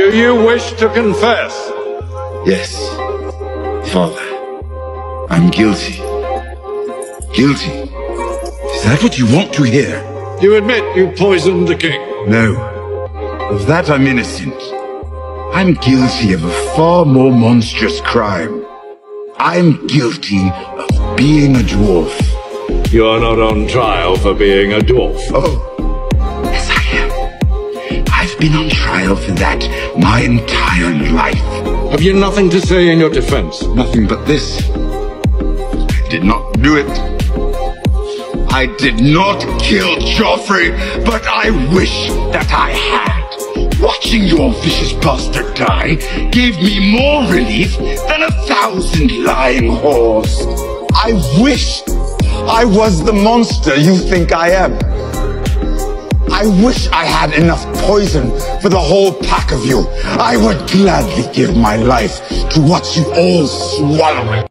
Do you wish to confess? Yes, Father. I'm guilty. Guilty. Is that what you want to hear? You admit you poisoned the king? No. Of that I'm innocent. I'm guilty of a far more monstrous crime. I'm guilty of being a dwarf. You're not on trial for being a dwarf. Oh, been on trial for that my entire life. Have you nothing to say in your defense? Nothing but this. I did not do it. I did not kill Joffrey, but I wish that I had. Watching your vicious bastard die gave me more relief than a thousand lying whores. I wish I was the monster you think I am. I wish I had enough poison for the whole pack of you. I would gladly give my life to watch you all swallow.